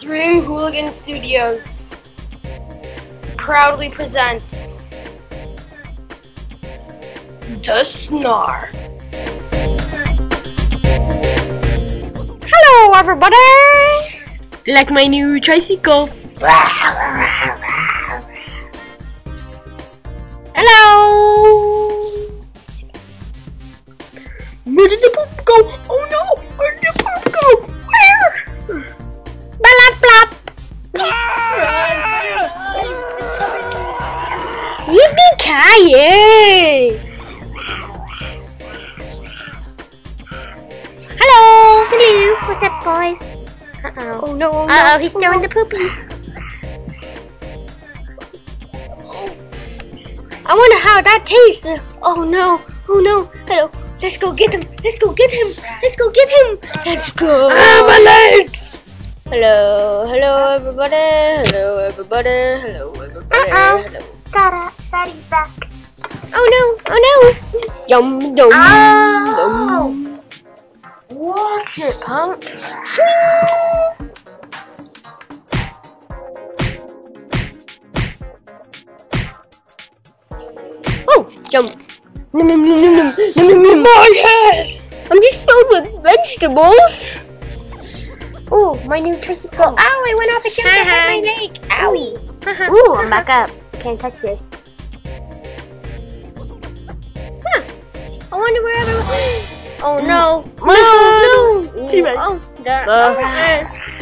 Dream Hooligan Studios proudly presents The Snart. Hello, everybody! Like my new tricycle. Hello! Where did the poop go? Oh, Yippee-ki-yay! Hello! Hello! What's up, boys? Uh-oh. Oh no! Oh, no. Uh-oh, he's throwing the poopy. I wonder how that tastes. Oh no! Oh no! Hello! Let's go get him! Let's go get him! Let's go get him! Let's go! Ah, my legs! Hello, hello everybody, hello everybody, hello everybody. Uh-oh. Hello. Got it. Back. Oh no, oh no. Yum yum Ow. yum. Watch it, punk. Oh, jump. My head! I'm just filled with vegetables. Oh, my new tricycle. Ow, oh, I went off a jump hit my leg. Owie. Ooh, I'm back up. Can't touch this. I wonder where everyone... Oh no. No, no. Teabag. Oh, there. Uh.